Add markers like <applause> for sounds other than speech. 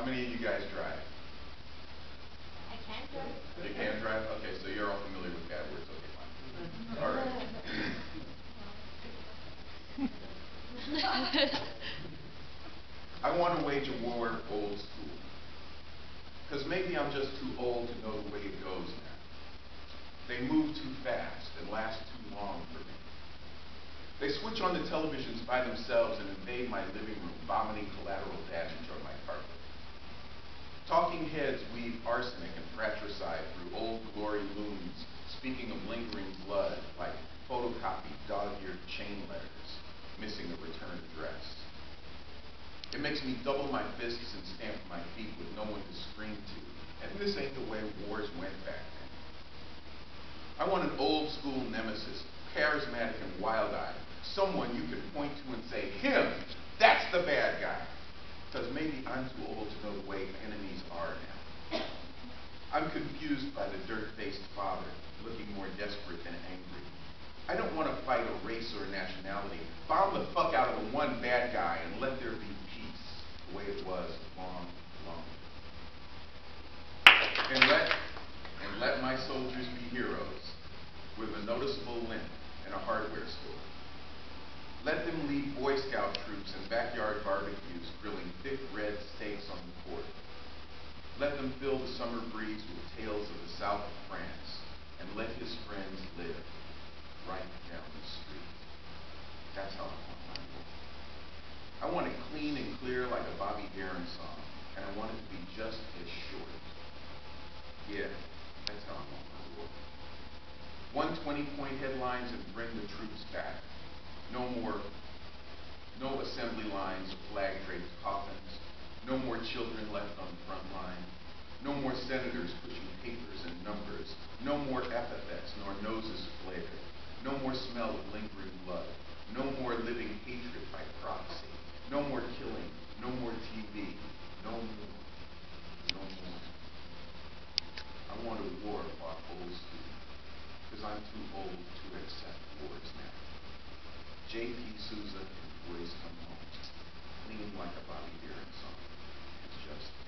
How many of you guys drive? I can drive. You can drive? Okay, so you're all familiar with bad words. Okay, fine. Mm-hmm. All right. <laughs> I want to wage a war old school. Because maybe I'm just too old to know the way it goes now. They move too fast and last too long for me. They switch on the televisions by themselves and invade my living room, vomiting collateral damage on my carpet. Talking heads weave arsenic and fratricide through old glory looms, speaking of lingering blood like photocopied dog-eared chain letters, missing a return address. It makes me double my fists and stamp my feet with no one to scream to, and this ain't the way wars went back then. I want an old school nemesis, charismatic and wild-eyed, someone you can point to and say, him, that's the bad guy. Because maybe I'm too old to know the way enemies are now. I'm confused by the dirt-faced father, looking more desperate than angry. I don't want to fight a race or a nationality. Bomb the fuck out of the one bad guy and let there be peace, the way it was long, long ago. And let, and let my soldiers be heroes with a noticeable limp them fill the summer breeze with tales of the south of France, and let his friends live right down the street. That's how I want my war. I want it clean and clear like a Bobby Darin song, and I want it to be just as short. Yeah, that's how I want my war. One 20-point headlines and bring the troops back. No more, no assembly lines flag draped coffins. No more children left on the front more senators pushing papers and numbers. No more epithets nor noses flared. No more smell of lingering blood. No more living hatred by proxy. No more killing. No more TV. No more. No more. I want a war of our old school. Because I'm too old to accept wars now. J.P. Sousa and Boys Come Home, clean like a Bobby Darin song. It's just